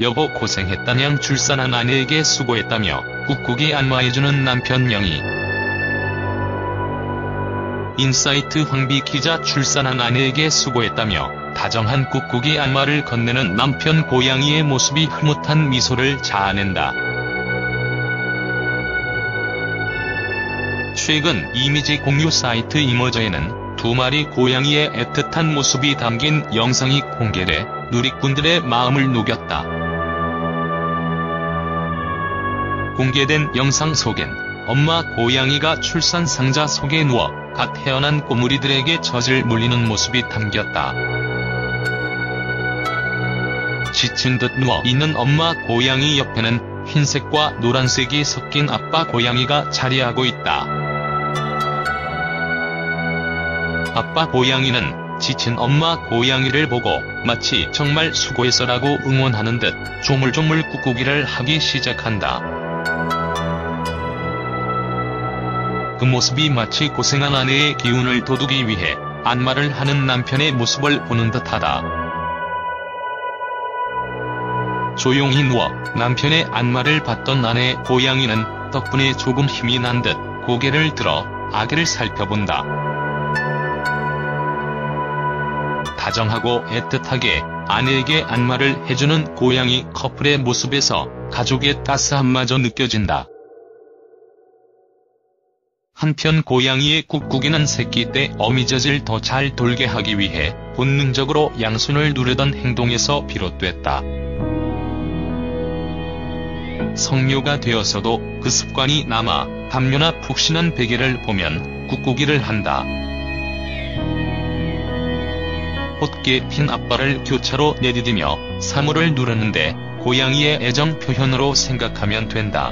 여보 고생했다냥 출산한 아내에게 수고했다며 꾹꾹이 안마해주는 남편 냥이. 인사이트 황비 기자 출산한 아내에게 수고했다며 다정한 꾹꾹이 안마를 건네는 남편 고양이의 모습이 흐뭇한 미소를 자아낸다. 최근 이미지 공유 사이트 이머저에는 두 마리 고양이의 애틋한 모습이 담긴 영상이 공개돼 누리꾼들의 마음을 녹였다. 공개된 영상 속엔 엄마 고양이가 출산 상자 속에 누워 갓 태어난 꼬물이들에게 젖을 물리는 모습이 담겼다. 지친 듯 누워 있는 엄마 고양이 옆에는 흰색과 노란색이 섞인 아빠 고양이가 자리하고 있다. 아빠 고양이는 지친 엄마 고양이를 보고 마치 정말 수고했어라고 응원하는 듯 조물조물 꾹꾹이를 하기 시작한다. 그 모습이 마치 고생한 아내의 기운을 돋우기 위해 안마를 하는 남편의 모습을 보는 듯하다. 조용히 누워 남편의 안마를 받던 아내 고양이는 덕분에 조금 힘이 난 듯 고개를 들어 아기를 살펴본다. 다정하고 애틋하게 아내에게 안마를 해주는 고양이 커플의 모습에서 가족의 따스함마저 느껴진다. 한편 고양이의 꾹꾹이는 새끼 때 어미젖을 더 잘 돌게 하기 위해 본능적으로 양손을 누르던 행동에서 비롯됐다. 성묘가 되어서도 그 습관이 남아 담요나 푹신한 베개를 보면 꾹꾹이를 한다. 곧게 핀 앞발을 교차로 내디디며 사물을 누르는데 고양이의 애정 표현으로 생각하면 된다.